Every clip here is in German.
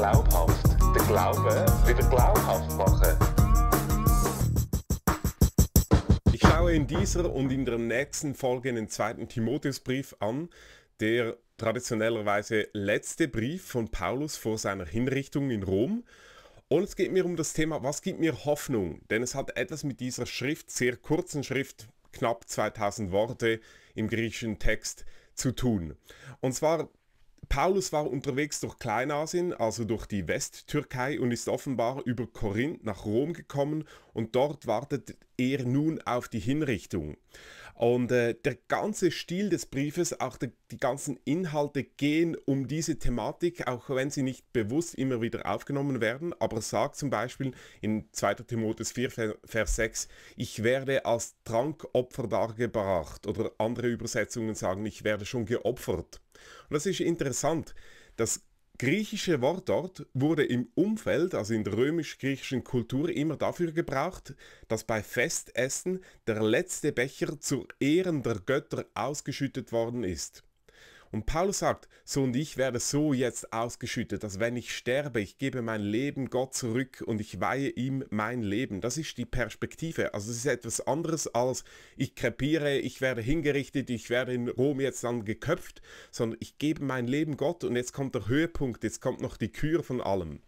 glaubhaft. Den Glauben wieder glaubhaft machen. Ich schaue in dieser und in der nächsten Folge den zweiten Timotheusbrief an, der traditionellerweise letzte Brief von Paulus vor seiner Hinrichtung in Rom. Und es geht mir um das Thema, was gibt mir Hoffnung? Denn es hat etwas mit dieser Schrift, sehr kurzen Schrift, knapp 2000 Worte im griechischen Text zu tun. Und zwar Paulus war unterwegs durch Kleinasien, also durch die Westtürkei und ist offenbar über Korinth nach Rom gekommen und dort wartet er nun auf die Hinrichtung. Und äh, der ganze Stil des Briefes, auch die, die ganzen Inhalte gehen um diese Thematik, auch wenn sie nicht bewusst immer wieder aufgenommen werden. Aber er sagt zum Beispiel in 2. Timotheus 4, Vers 6, ich werde als Trankopfer dargebracht. Oder andere Übersetzungen sagen, ich werde schon geopfert. Und das ist interessant. Das griechische Wort dort wurde im Umfeld, also in der römisch-griechischen Kultur, immer dafür gebraucht, dass bei Festessen der letzte Becher zu Ehren der Götter ausgeschüttet worden ist. Und Paulus sagt, so und ich werde so jetzt ausgeschüttet, dass wenn ich sterbe, ich gebe mein Leben Gott zurück und ich weihe ihm mein Leben. Das ist die Perspektive. Also es ist etwas anderes als ich krepiere, ich werde hingerichtet, ich werde in Rom jetzt dann geköpft, sondern ich gebe mein Leben Gott und jetzt kommt der Höhepunkt, jetzt kommt noch die Kür von allem.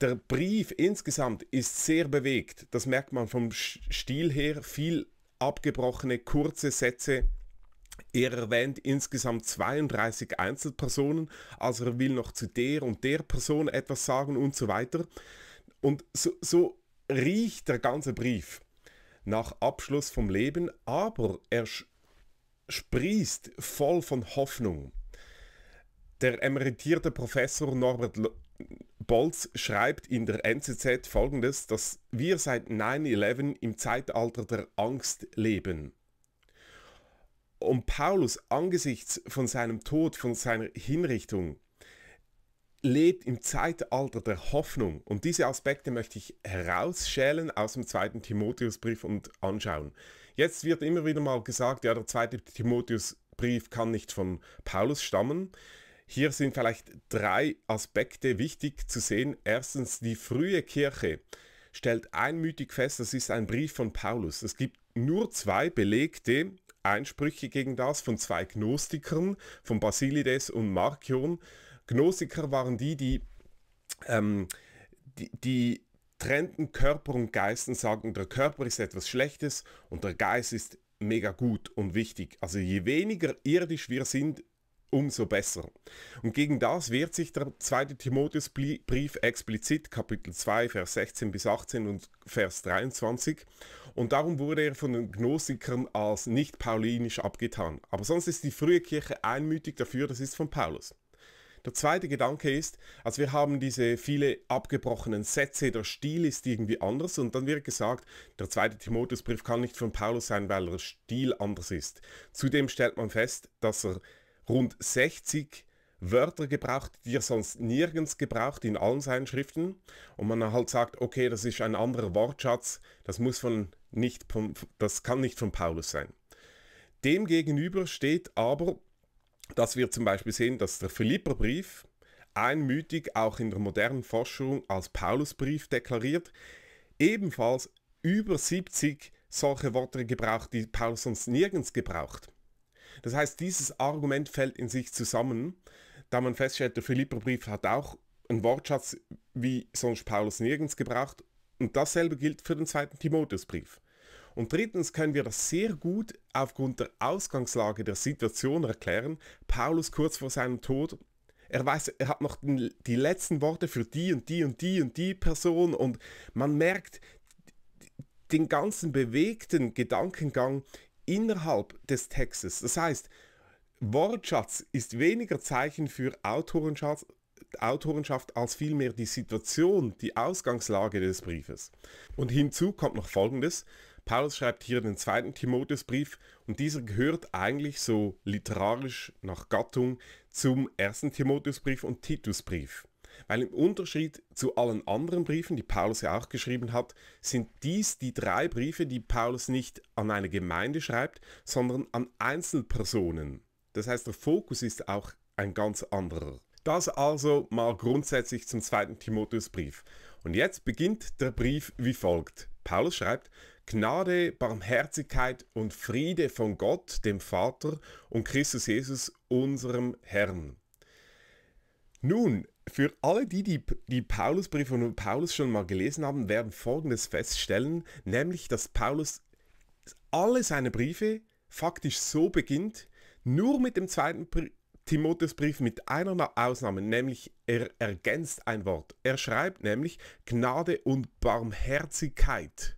Der Brief insgesamt ist sehr bewegt. Das merkt man vom Stil her. Viel abgebrochene, kurze Sätze, er erwähnt insgesamt 32 Einzelpersonen, also er will noch zu der und der Person etwas sagen und so weiter. Und so, so riecht der ganze Brief nach Abschluss vom Leben, aber er sprießt voll von Hoffnung. Der emeritierte Professor Norbert Bolz schreibt in der NZZ folgendes, dass wir seit 9-11 im Zeitalter der Angst leben. Und Paulus angesichts von seinem Tod, von seiner Hinrichtung, lebt im Zeitalter der Hoffnung. Und diese Aspekte möchte ich herausschälen aus dem zweiten Timotheusbrief und anschauen. Jetzt wird immer wieder mal gesagt, ja, der zweite Timotheusbrief kann nicht von Paulus stammen. Hier sind vielleicht drei Aspekte wichtig zu sehen. Erstens, die frühe Kirche stellt einmütig fest, das ist ein Brief von Paulus. Es gibt nur zwei belegte Einsprüche gegen das von zwei Gnostikern, von Basilides und Markion. Gnostiker waren die, die, ähm, die, die trennten Körper und Geist und sagen, der Körper ist etwas Schlechtes und der Geist ist mega gut und wichtig. Also je weniger irdisch wir sind, umso besser. Und gegen das wehrt sich der zweite Timotheusbrief explizit, Kapitel 2, Vers 16 bis 18 und Vers 23. Und darum wurde er von den Gnostikern als nicht paulinisch abgetan. Aber sonst ist die frühe Kirche einmütig dafür, das ist von Paulus. Der zweite Gedanke ist, also wir haben diese viele abgebrochenen Sätze, der Stil ist irgendwie anders und dann wird gesagt, der zweite Timotheusbrief kann nicht von Paulus sein, weil der Stil anders ist. Zudem stellt man fest, dass er rund 60 Wörter gebraucht, die er sonst nirgends gebraucht in allen seinen Schriften. Und man halt sagt, okay, das ist ein anderer Wortschatz, das muss von nicht das kann nicht von Paulus sein. Demgegenüber steht aber, dass wir zum Beispiel sehen, dass der Philipperbrief einmütig auch in der modernen Forschung als Paulusbrief deklariert, ebenfalls über 70 solche Worte gebraucht, die Paulus sonst nirgends gebraucht. Das heißt, dieses Argument fällt in sich zusammen, da man feststellt, der Philipperbrief hat auch einen Wortschatz wie sonst Paulus nirgends gebraucht und dasselbe gilt für den zweiten Timotheusbrief. Und drittens können wir das sehr gut aufgrund der Ausgangslage der Situation erklären. Paulus kurz vor seinem Tod, er weiß, er hat noch die letzten Worte für die und die und die und die Person und man merkt den ganzen bewegten Gedankengang innerhalb des Textes. Das heißt, Wortschatz ist weniger Zeichen für Autorenschaft, Autorenschaft als vielmehr die Situation, die Ausgangslage des Briefes. Und hinzu kommt noch Folgendes. Paulus schreibt hier den zweiten Timotheusbrief und dieser gehört eigentlich so literarisch nach Gattung zum ersten Timotheusbrief und Titusbrief. Weil im Unterschied zu allen anderen Briefen, die Paulus ja auch geschrieben hat, sind dies die drei Briefe, die Paulus nicht an eine Gemeinde schreibt, sondern an Einzelpersonen. Das heißt, der Fokus ist auch ein ganz anderer. Das also mal grundsätzlich zum zweiten Timotheusbrief. Und jetzt beginnt der Brief wie folgt. Paulus schreibt, Gnade, Barmherzigkeit und Friede von Gott, dem Vater und Christus Jesus, unserem Herrn. Nun, für alle die, die die Paulusbriefe von Paulus schon mal gelesen haben, werden Folgendes feststellen, nämlich, dass Paulus alle seine Briefe faktisch so beginnt, nur mit dem zweiten Timotheusbrief mit einer Ausnahme, nämlich er ergänzt ein Wort. Er schreibt nämlich Gnade und Barmherzigkeit.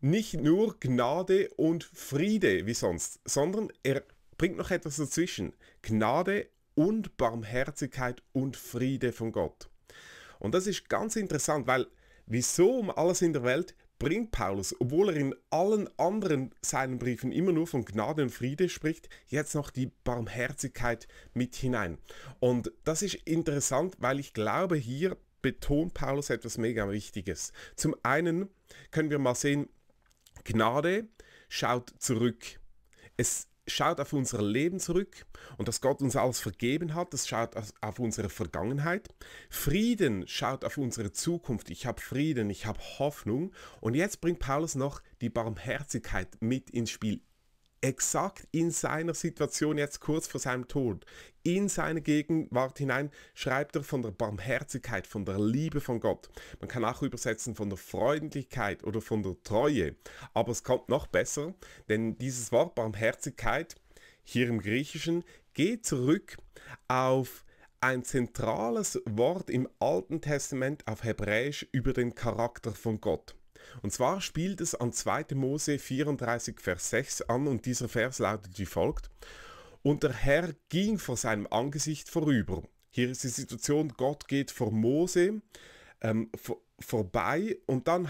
Nicht nur Gnade und Friede wie sonst, sondern er bringt noch etwas dazwischen. Gnade und Barmherzigkeit und Friede von Gott. Und das ist ganz interessant, weil wieso um alles in der Welt bringt Paulus, obwohl er in allen anderen seinen Briefen immer nur von Gnade und Friede spricht, jetzt noch die Barmherzigkeit mit hinein. Und das ist interessant, weil ich glaube, hier betont Paulus etwas mega Wichtiges. Zum einen können wir mal sehen, Gnade schaut zurück. Es schaut auf unser Leben zurück und dass Gott uns alles vergeben hat, das schaut auf unsere Vergangenheit. Frieden schaut auf unsere Zukunft. Ich habe Frieden, ich habe Hoffnung. Und jetzt bringt Paulus noch die Barmherzigkeit mit ins Spiel exakt in seiner Situation jetzt kurz vor seinem Tod, in seine Gegenwart hinein, schreibt er von der Barmherzigkeit, von der Liebe von Gott. Man kann auch übersetzen von der Freundlichkeit oder von der Treue. Aber es kommt noch besser, denn dieses Wort Barmherzigkeit hier im Griechischen geht zurück auf ein zentrales Wort im Alten Testament auf Hebräisch über den Charakter von Gott. Und zwar spielt es an 2. Mose 34, Vers 6 an und dieser Vers lautet wie folgt. Und der Herr ging vor seinem Angesicht vorüber. Hier ist die Situation, Gott geht vor Mose ähm, vor, vorbei und dann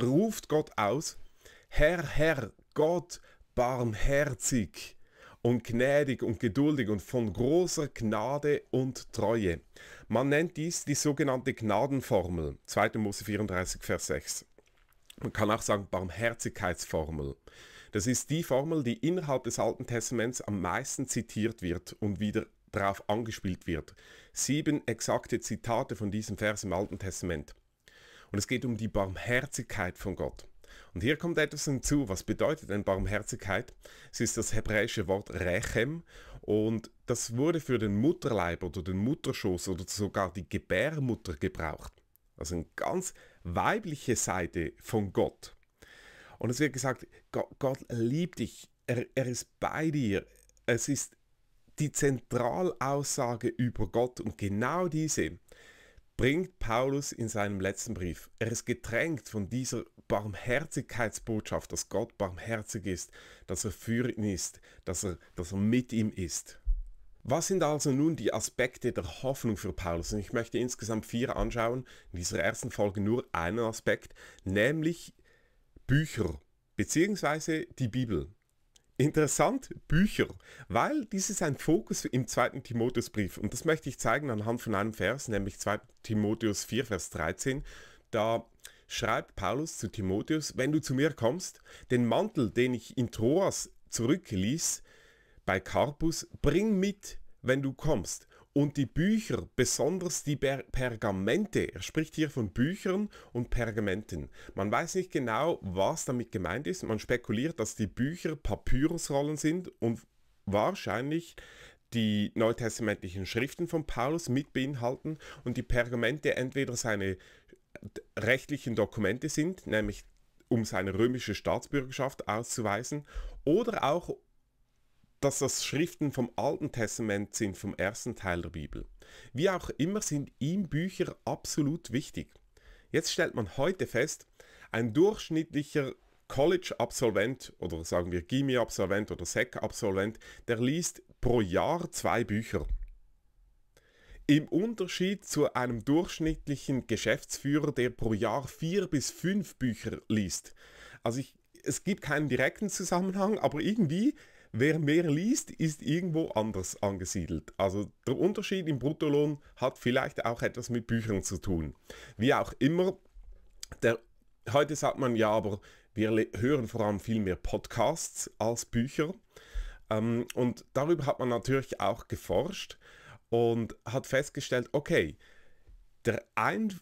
ruft Gott aus, Herr, Herr, Gott, barmherzig und gnädig und geduldig und von großer Gnade und Treue. Man nennt dies die sogenannte Gnadenformel, 2. Mose 34, Vers 6. Man kann auch sagen Barmherzigkeitsformel. Das ist die Formel, die innerhalb des Alten Testaments am meisten zitiert wird und wieder darauf angespielt wird. Sieben exakte Zitate von diesem Vers im Alten Testament. Und es geht um die Barmherzigkeit von Gott. Und hier kommt etwas hinzu. Was bedeutet denn Barmherzigkeit? Es ist das hebräische Wort Rechem und das wurde für den Mutterleib oder den Mutterschoß oder sogar die Gebärmutter gebraucht. Also eine ganz weibliche Seite von Gott. Und es wird gesagt, Gott, Gott liebt dich, er, er ist bei dir. Es ist die Zentralaussage über Gott und genau diese bringt Paulus in seinem letzten Brief. Er ist getränkt von dieser Barmherzigkeitsbotschaft, dass Gott barmherzig ist, dass er für ihn ist, dass er, dass er mit ihm ist. Was sind also nun die Aspekte der Hoffnung für Paulus? Und ich möchte insgesamt vier anschauen, in dieser ersten Folge nur einen Aspekt, nämlich Bücher bzw. die Bibel. Interessant, Bücher, weil dies ist ein Fokus im zweiten Timotheusbrief und das möchte ich zeigen anhand von einem Vers, nämlich 2 Timotheus 4, Vers 13. Da schreibt Paulus zu Timotheus, wenn du zu mir kommst, den Mantel, den ich in Troas zurückließ, bei Carpus, bring mit, wenn du kommst. Und die Bücher, besonders die per Pergamente, er spricht hier von Büchern und Pergamenten. Man weiß nicht genau, was damit gemeint ist. Man spekuliert, dass die Bücher Papyrusrollen sind und wahrscheinlich die neutestamentlichen Schriften von Paulus mit beinhalten und die Pergamente entweder seine rechtlichen Dokumente sind, nämlich um seine römische Staatsbürgerschaft auszuweisen, oder auch, dass das Schriften vom Alten Testament sind, vom ersten Teil der Bibel. Wie auch immer sind ihm Bücher absolut wichtig. Jetzt stellt man heute fest, ein durchschnittlicher College-Absolvent oder sagen wir Gimmi-Absolvent oder Sek-Absolvent, der liest pro Jahr zwei Bücher. Im Unterschied zu einem durchschnittlichen Geschäftsführer, der pro Jahr vier bis fünf Bücher liest. Also ich, es gibt keinen direkten Zusammenhang, aber irgendwie, wer mehr liest, ist irgendwo anders angesiedelt. Also der Unterschied im Bruttolohn hat vielleicht auch etwas mit Büchern zu tun. Wie auch immer, der, heute sagt man ja, aber wir hören vor allem viel mehr Podcasts als Bücher. Ähm, und darüber hat man natürlich auch geforscht. und hat festgestellt, okay, der, Ein,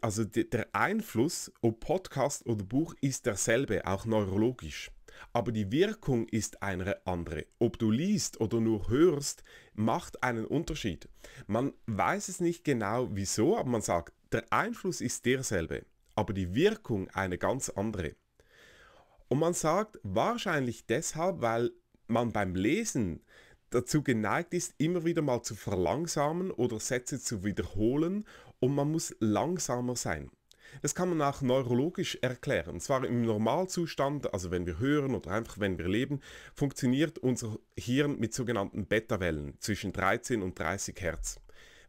also der Einfluss, ob Podcast oder Buch, ist derselbe, auch neurologisch. Aber die Wirkung ist eine andere. Ob du liest oder nur hörst, macht einen Unterschied. Man weiß es nicht genau wieso, aber man sagt, der Einfluss ist derselbe, aber die Wirkung eine ganz andere. Und man sagt wahrscheinlich deshalb, weil man beim Lesen dazu geneigt ist, immer wieder mal zu verlangsamen oder Sätze zu wiederholen und man muss langsamer sein. Das kann man auch neurologisch erklären. Und zwar im Normalzustand, also wenn wir hören oder einfach wenn wir leben, funktioniert unser Hirn mit sogenannten Beta-Wellen zwischen 13 und 30 Hertz.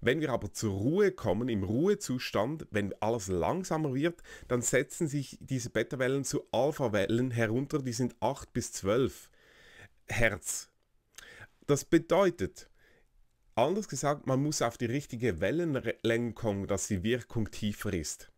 Wenn wir aber zur Ruhe kommen, im Ruhezustand, wenn alles langsamer wird, dann setzen sich diese Beta-Wellen zu Alpha-Wellen herunter, die sind 8 bis 12 Hertz. Das bedeutet, anders gesagt, man muss auf die richtige Wellenlänge kommen, dass die Wirkung tiefer ist.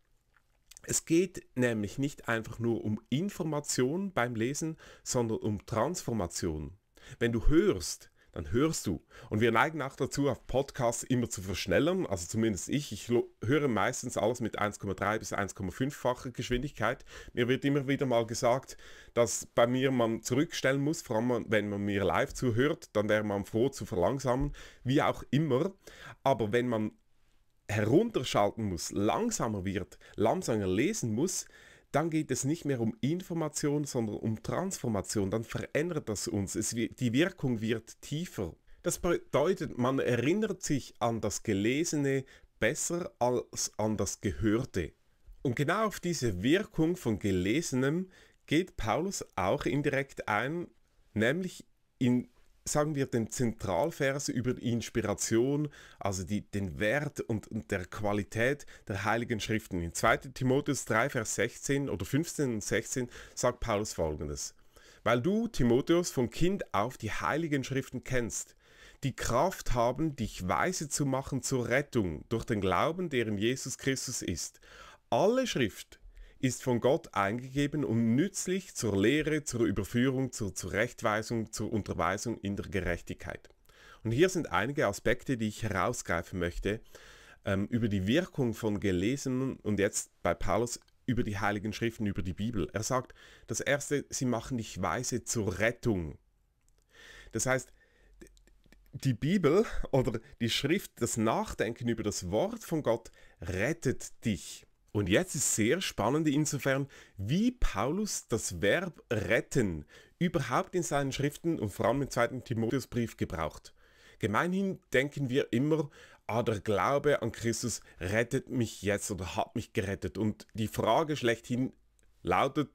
Es geht nämlich nicht einfach nur um Information beim Lesen, sondern um Transformation. Wenn du hörst, dann hörst du. Und wir neigen auch dazu, auf Podcasts immer zu verschnellern. Also zumindest ich. Ich höre meistens alles mit 1,3 bis 1,5-facher Geschwindigkeit. Mir wird immer wieder mal gesagt, dass bei mir man zurückstellen muss, vor allem wenn man mir live zuhört, dann wäre man froh zu verlangsamen, wie auch immer. Aber wenn man herunterschalten muss, langsamer wird, langsamer lesen muss, dann geht es nicht mehr um Information, sondern um Transformation. Dann verändert das uns. Es, die Wirkung wird tiefer. Das bedeutet, man erinnert sich an das Gelesene besser als an das Gehörte. Und genau auf diese Wirkung von Gelesenem geht Paulus auch indirekt ein, nämlich in sagen wir, den Zentralvers über die Inspiration, also die, den Wert und, und, der Qualität der Heiligen Schriften. In 2 Timotheus 3, Vers 16 oder 15 und 16 sagt Paulus folgendes. Weil du, Timotheus, von Kind auf die Heiligen Schriften kennst, die Kraft haben, dich weise zu machen zur Rettung durch den Glauben, der in Jesus Christus ist. Alle Schrift ist von Gott eingegeben und nützlich zur Lehre, zur Überführung, zur Zurechtweisung, zur Unterweisung in der Gerechtigkeit. Und hier sind einige Aspekte, die ich herausgreifen möchte ähm, über die Wirkung von gelesenen und jetzt bei Paulus über die Heiligen Schriften, über die Bibel. Er sagt, das Erste, sie machen dich weise zur Rettung. Das heißt, die Bibel oder die Schrift, das Nachdenken über das Wort von Gott rettet dich. Und jetzt ist sehr spannend insofern, wie Paulus das Verb retten überhaupt in seinen Schriften und vor allem im zweiten Timotheusbrief gebraucht. Gemeinhin denken wir immer, ah, der Glaube an Christus rettet mich jetzt oder hat mich gerettet. Und die Frage schlechthin lautet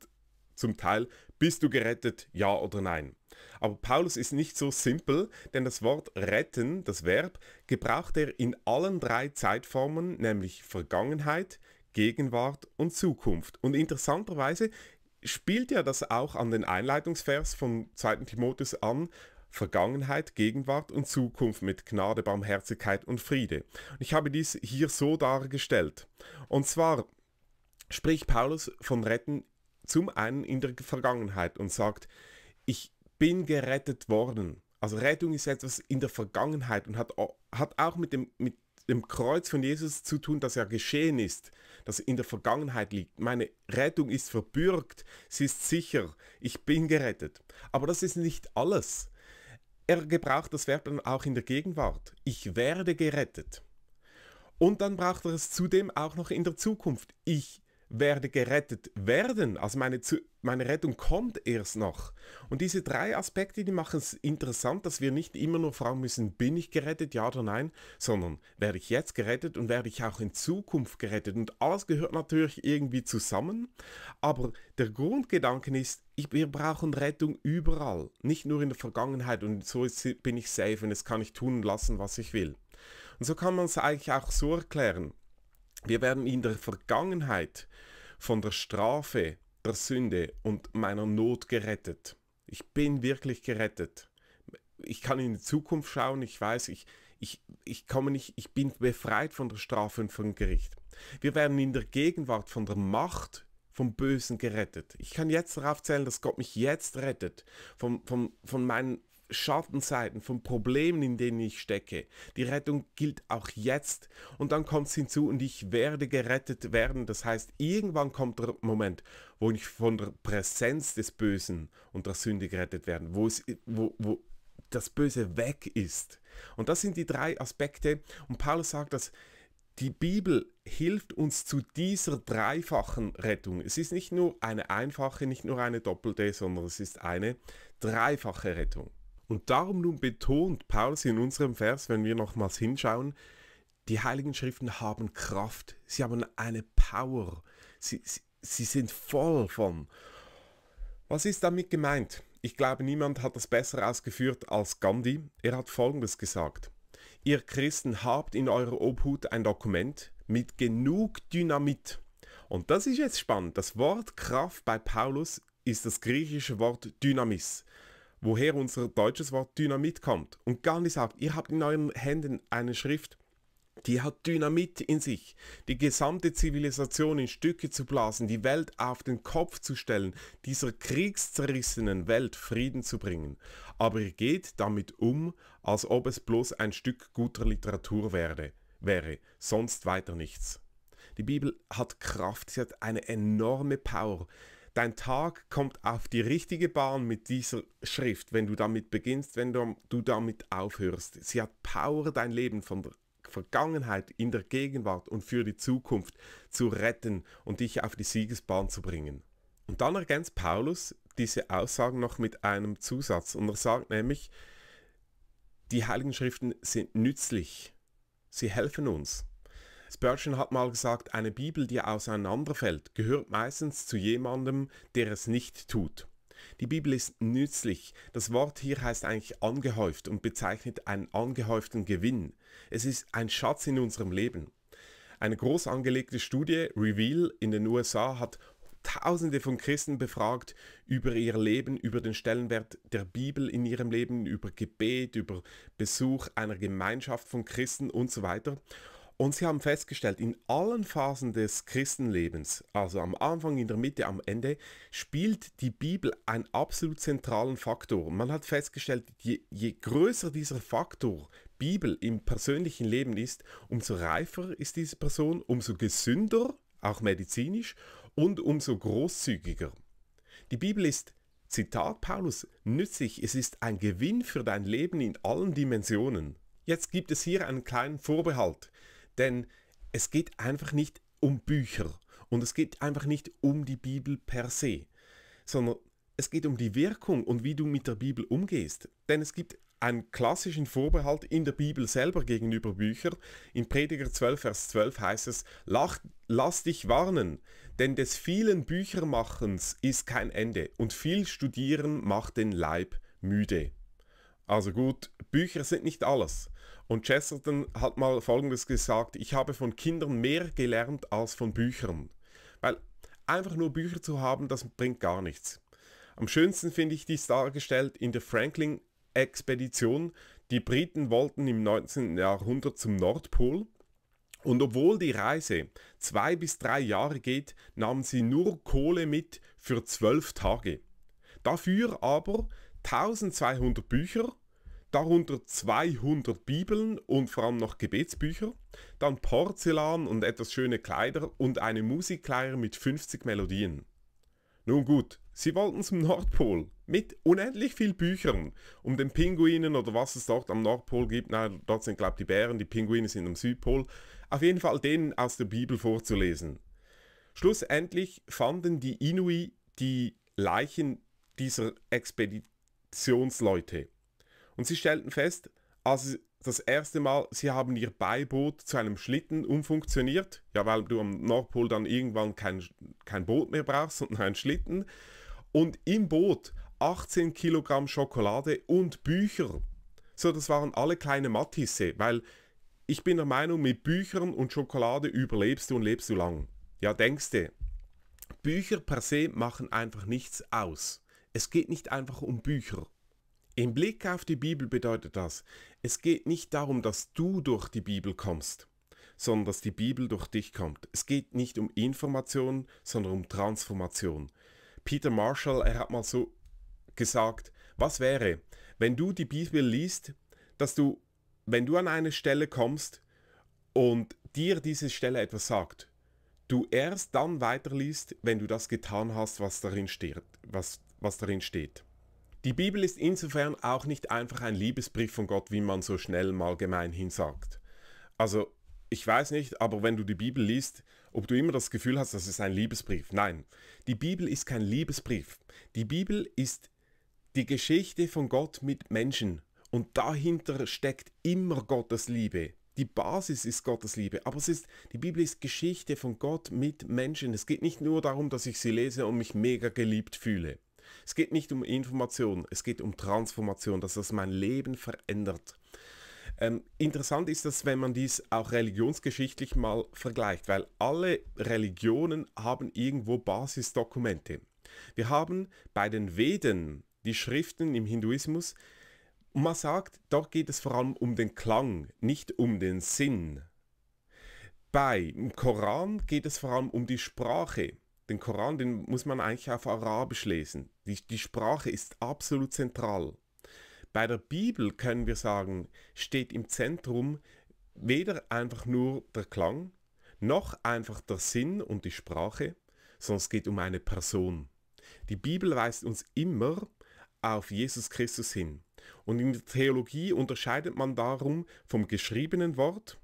zum Teil, bist du gerettet, ja oder nein? Aber Paulus ist nicht so simpel, denn das Wort retten, das Verb, gebraucht er in allen drei Zeitformen, nämlich Vergangenheit, Gegenwart und Zukunft. Und interessanterweise spielt ja das auch an den Einleitungsvers vom 2. Timotheus an, Vergangenheit, Gegenwart und Zukunft mit Gnade, Barmherzigkeit und Friede. Und ich habe dies hier so dargestellt. Und zwar spricht Paulus von Retten zum einen in der Vergangenheit und sagt, ich bin gerettet worden. Also Rettung ist etwas in der Vergangenheit und hat, hat auch mit dem, mit dem Kreuz von Jesus zu tun, das ja geschehen ist, das in der Vergangenheit liegt. Meine Rettung ist verbürgt, sie ist sicher, ich bin gerettet. Aber das ist nicht alles. Er gebraucht das Verb dann auch in der Gegenwart. Ich werde gerettet. Und dann braucht er es zudem auch noch in der Zukunft. Ich werde gerettet werden. Also meine, meine Rettung kommt erst noch. Und diese drei Aspekte, die machen es interessant, dass wir nicht immer nur fragen müssen, bin ich gerettet, ja oder nein, sondern werde ich jetzt gerettet und werde ich auch in Zukunft gerettet. Und alles gehört natürlich irgendwie zusammen. Aber der Grundgedanke ist, ich, wir brauchen Rettung überall, nicht nur in der Vergangenheit. Und so ist, bin ich safe und jetzt kann ich tun lassen, was ich will. Und so kann man es eigentlich auch so erklären. Wir werden in der Vergangenheit von der Strafe, der Sünde und meiner Not gerettet. Ich bin wirklich gerettet. Ich kann in die Zukunft schauen, ich weiß, ich, ich, ich komme nicht, ich bin befreit von der Strafe und vom Gericht. Wir werden in der Gegenwart von der Macht vom Bösen gerettet. Ich kann jetzt darauf zählen, dass Gott mich jetzt rettet, von, von, von meinen Schattenseiten, von Problemen, in denen ich stecke. Die Rettung gilt auch jetzt. Und dann kommt es hinzu und ich werde gerettet werden. Das heißt, irgendwann kommt der Moment, wo ich von der Präsenz des Bösen und der Sünde gerettet werde, wo, es, wo, wo das Böse weg ist. Und das sind die drei Aspekte. Und Paulus sagt, dass die Bibel hilft uns zu dieser dreifachen Rettung. Es ist nicht nur eine einfache, nicht nur eine doppelte, sondern es ist eine dreifache Rettung. Und darum nun betont Paulus in unserem Vers, wenn wir nochmals hinschauen, die Heiligen Schriften haben Kraft, sie haben eine Power, sie, sie, sie sind voll von. Was ist damit gemeint? Ich glaube, niemand hat das besser ausgeführt als Gandhi. Er hat Folgendes gesagt. Ihr Christen habt in eurer Obhut ein Dokument mit genug Dynamit. Und das ist jetzt spannend. Das Wort Kraft bei Paulus ist das griechische Wort Dynamis, woher unser deutsches Wort Dynamit kommt. Und Gandhi sagt, ihr habt in euren Händen eine Schrift, die hat Dynamit in sich, die gesamte Zivilisation in Stücke zu blasen, die Welt auf den Kopf zu stellen, dieser kriegszerrissenen Welt Frieden zu bringen. Aber ihr geht damit um, als ob es bloß ein Stück guter Literatur wäre, wäre, sonst weiter nichts. Die Bibel hat Kraft, sie hat eine enorme Power. Dein Tag kommt auf die richtige Bahn mit dieser Schrift, wenn du damit beginnst, wenn du, du damit aufhörst. Sie hat Power, dein Leben von der Vergangenheit in der Gegenwart und für die Zukunft zu retten und dich auf die Siegesbahn zu bringen. Und dann ergänzt Paulus diese Aussagen noch mit einem Zusatz und er sagt nämlich, die Heiligen Schriften sind nützlich, sie helfen uns. Spurgeon hat mal gesagt, eine Bibel, die auseinanderfällt, gehört meistens zu jemandem, der es nicht tut. Die Bibel ist nützlich. Das Wort hier heißt eigentlich angehäuft und bezeichnet einen angehäuften Gewinn. Es ist ein Schatz in unserem Leben. Eine groß angelegte Studie, Reveal, in den USA hat Tausende von Christen befragt über ihr Leben, über den Stellenwert der Bibel in ihrem Leben, über Gebet, über Besuch einer Gemeinschaft von Christen und so weiter. Und sie haben festgestellt, in allen Phasen des Christenlebens, also am Anfang, in der Mitte, am Ende, spielt die Bibel einen absolut zentralen Faktor. Man hat festgestellt, je, je größer dieser Faktor Bibel im persönlichen Leben ist, umso reifer ist diese Person, umso gesünder, auch medizinisch, und umso großzügiger. Die Bibel ist, Zitat Paulus, nützlich, es ist ein Gewinn für dein Leben in allen Dimensionen. Jetzt gibt es hier einen kleinen Vorbehalt. Denn es geht einfach nicht um Bücher und es geht einfach nicht um die Bibel per se, sondern es geht um die Wirkung und wie du mit der Bibel umgehst. Denn es gibt einen klassischen Vorbehalt in der Bibel selber gegenüber Büchern. In Prediger 12, Vers 12 heißt es, lass dich warnen, denn des vielen Büchermachens ist kein Ende und viel Studieren macht den Leib müde. Also gut, Bücher sind nicht alles. Und Chesterton hat mal Folgendes gesagt, ich habe von Kindern mehr gelernt als von Büchern. Weil einfach nur Bücher zu haben, das bringt gar nichts. Am schönsten finde ich dies dargestellt in der Franklin-Expedition. Die Briten wollten im 19. Jahrhundert zum Nordpol. Und obwohl die Reise zwei bis drei Jahre geht, nahmen sie nur Kohle mit für zwölf Tage. Dafür aber 1200 Bücher darunter 200 Bibeln und vor allem noch Gebetsbücher, dann Porzellan und etwas schöne Kleider und eine Musiklehre mit 50 Melodien. Nun gut, sie wollten zum Nordpol mit unendlich viel Büchern um den Pinguinen oder was es dort am Nordpol gibt. Nein, dort sind glaube ich die Bären, die Pinguine sind am Südpol. Auf jeden Fall denen aus der Bibel vorzulesen. Schlussendlich fanden die Inuit die Leichen dieser Expeditionsleute und sie stellten fest, als das erste Mal, sie haben ihr Beiboot zu einem Schlitten umfunktioniert, ja, weil du am Nordpol dann irgendwann kein, kein Boot mehr brauchst, sondern einen Schlitten. Und im Boot 18 Kilogramm Schokolade und Bücher. So, das waren alle kleine Matisse, weil ich bin der Meinung, mit Büchern und Schokolade überlebst du und lebst du lang. Ja, denkst du, Bücher per se machen einfach nichts aus. Es geht nicht einfach um Bücher. Im Blick auf die Bibel bedeutet das, es geht nicht darum, dass du durch die Bibel kommst, sondern dass die Bibel durch dich kommt. Es geht nicht um Information, sondern um Transformation. Peter Marshall, er hat mal so gesagt, was wäre, wenn du die Bibel liest, dass du, wenn du an eine Stelle kommst und dir diese Stelle etwas sagt, du erst dann weiterliest, wenn du das getan hast, was darin steht. Was, was darin steht. Die Bibel ist insofern auch nicht einfach ein Liebesbrief von Gott, wie man so schnell mal gemeinhin sagt. Also, ich weiß nicht, aber wenn du die Bibel liest, ob du immer das Gefühl hast, das ist ein Liebesbrief. Nein, die Bibel ist kein Liebesbrief. Die Bibel ist die Geschichte von Gott mit Menschen. Und dahinter steckt immer Gottes Liebe. Die Basis ist Gottes Liebe, aber es ist, die Bibel ist Geschichte von Gott mit Menschen. Es geht nicht nur darum, dass ich sie lese und mich mega geliebt fühle. Es geht nicht um Information, es geht um Transformation, dass das mein Leben verändert. Ähm, interessant ist das, wenn man dies auch religionsgeschichtlich mal vergleicht, weil alle Religionen haben irgendwo Basisdokumente. Wir haben bei den Veden, die Schriften im Hinduismus, man sagt, dort geht es vor allem um den Klang, nicht um den Sinn. Beim Koran geht es vor allem um die Sprache. Den Koran, den muss man eigentlich auf Arabisch lesen. Die, die Sprache ist absolut zentral. Bei der Bibel können wir sagen, steht im Zentrum weder einfach nur der Klang, noch einfach der Sinn und die Sprache, sondern es geht um eine Person. Die Bibel weist uns immer auf Jesus Christus hin. Und in der Theologie unterscheidet man darum vom geschriebenen Wort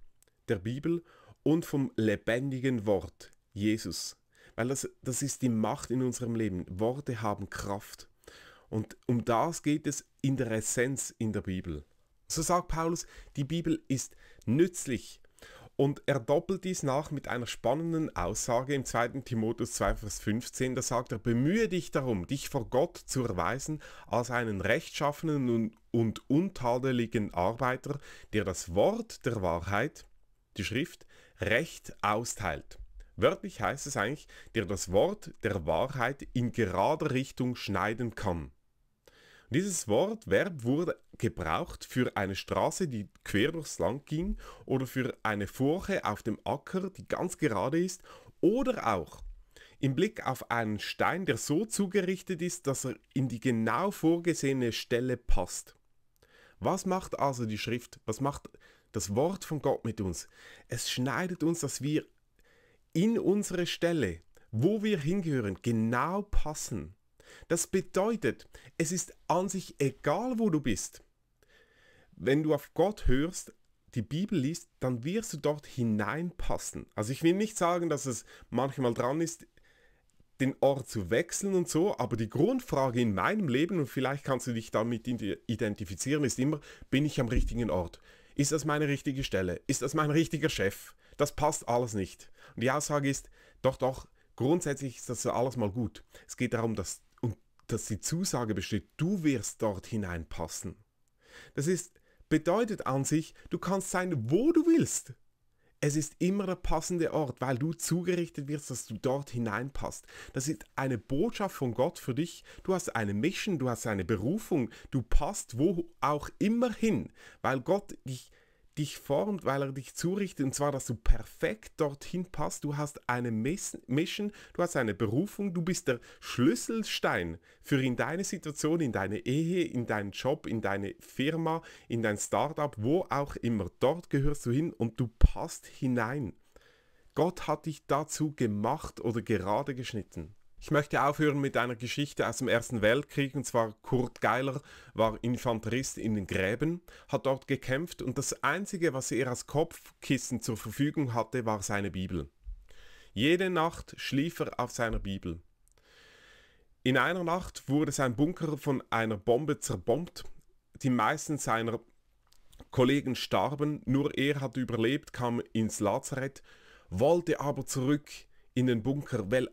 der Bibel und vom lebendigen Wort Jesus. Weil das, das ist die Macht in unserem Leben. Worte haben Kraft. Und um das geht es in der Essenz in der Bibel. So sagt Paulus, die Bibel ist nützlich. Und er doppelt dies nach mit einer spannenden Aussage im 2. Timotheus 2, Vers 15. Da sagt er, bemühe dich darum, dich vor Gott zu erweisen als einen rechtschaffenen und, und untadeligen Arbeiter, der das Wort der Wahrheit, die Schrift, recht austeilt. Wörtlich heißt es eigentlich, der das Wort der Wahrheit in gerader Richtung schneiden kann. Dieses Wort, Verb, wurde gebraucht für eine Straße, die quer durchs Land ging oder für eine Furche auf dem Acker, die ganz gerade ist oder auch im Blick auf einen Stein, der so zugerichtet ist, dass er in die genau vorgesehene Stelle passt. Was macht also die Schrift? Was macht das Wort von Gott mit uns? Es schneidet uns, dass wir in unsere Stelle, wo wir hingehören, genau passen. Das bedeutet, es ist an sich egal, wo du bist. Wenn du auf Gott hörst, die Bibel liest, dann wirst du dort hineinpassen. Also ich will nicht sagen, dass es manchmal dran ist, den Ort zu wechseln und so, aber die Grundfrage in meinem Leben, und vielleicht kannst du dich damit identifizieren, ist immer, bin ich am richtigen Ort? Ist das meine richtige Stelle? Ist das mein richtiger Chef? Das passt alles nicht. Und die Aussage ist, doch, doch, grundsätzlich ist das alles mal gut. Es geht darum, dass dass die Zusage besteht, du wirst dort hineinpassen. Das ist, bedeutet an sich, du kannst sein, wo du willst. Es ist immer der passende Ort, weil du zugerichtet wirst, dass du dort hineinpasst. Das ist eine Botschaft von Gott für dich. Du hast eine Mission, du hast eine Berufung, du passt wo auch immer hin, weil Gott dich dich formt, weil er dich zurichtet, und zwar, dass du perfekt dorthin passt. Du hast eine Mission, du hast eine Berufung, du bist der Schlüsselstein für in deine Situation, in deine Ehe, in deinen Job, in deine Firma, in dein Startup, wo auch immer. Dort gehörst du hin und du passt hinein. Gott hat dich dazu gemacht oder gerade geschnitten. Ich möchte aufhören mit einer Geschichte aus dem Ersten Weltkrieg, und zwar Kurt Geiler war Infanterist in den Gräben, hat dort gekämpft und das Einzige, was er als Kopfkissen zur Verfügung hatte, war seine Bibel. Jede Nacht schlief er auf seiner Bibel. In einer Nacht wurde sein Bunker von einer Bombe zerbombt. Die meisten seiner Kollegen starben, nur er hat überlebt, kam ins Lazarett, wollte aber zurück in den Bunker, weil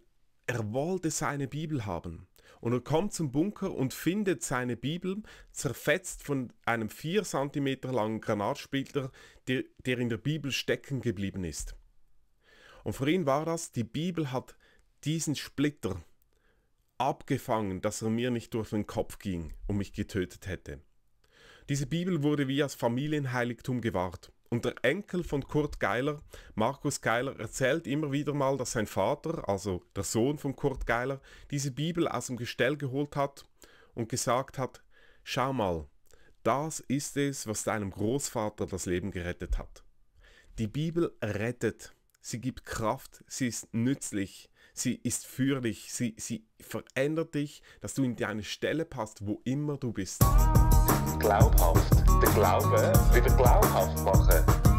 er wollte seine Bibel haben. Und er kommt zum Bunker und findet seine Bibel zerfetzt von einem 4 cm langen Granatsplitter, der, der in der Bibel stecken geblieben ist. Und für ihn war das, die Bibel hat diesen Splitter abgefangen, dass er mir nicht durch den Kopf ging und mich getötet hätte. Diese Bibel wurde wie als Familienheiligtum gewahrt. Und der Enkel von Kurt Geiler, Markus Geiler, erzählt immer wieder mal, dass sein Vater, also der Sohn von Kurt Geiler, diese Bibel aus dem Gestell geholt hat und gesagt hat, schau mal, Das ist es, was deinem Großvater das Leben gerettet hat. Die Bibel rettet. Sie gibt Kraft, sie ist nützlich, sie ist für dich, sie, sie verändert dich, dass du in deine Stelle passt, wo immer du bist. Glaubhaft. Der Glaube wieder glaubhaft machen.